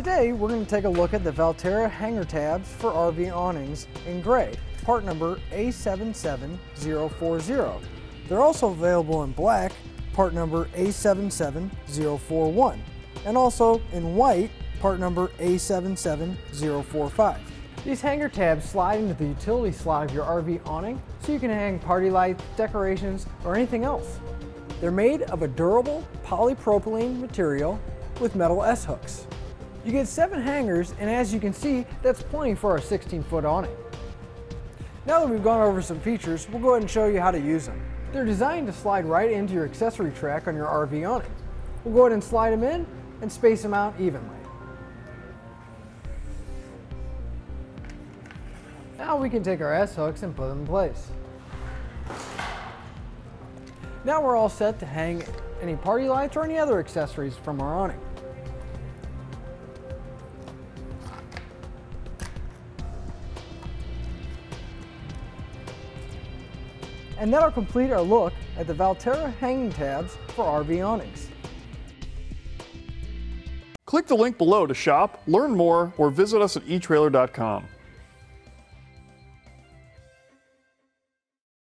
Today we're going to take a look at the Valterra hanger tabs for RV awnings in gray, part number A77040. They're also available in black, part number A77041, and also in white, part number A77045. These hanger tabs slide into the utility slot of your RV awning so you can hang party lights, decorations, or anything else. They're made of a durable polypropylene material with metal S-hooks. You get seven hangers, and as you can see, that's plenty for our 16 foot awning. Now that we've gone over some features, we'll go ahead and show you how to use them. They're designed to slide right into your accessory track on your RV awning. We'll go ahead and slide them in and space them out evenly. Now we can take our S-hooks and put them in place. Now we're all set to hang any party lights or any other accessories from our awning. And that'll complete our look at the Valterra hanging tabs for RV awnings. Click the link below to shop, learn more, or visit us at eTrailer.com.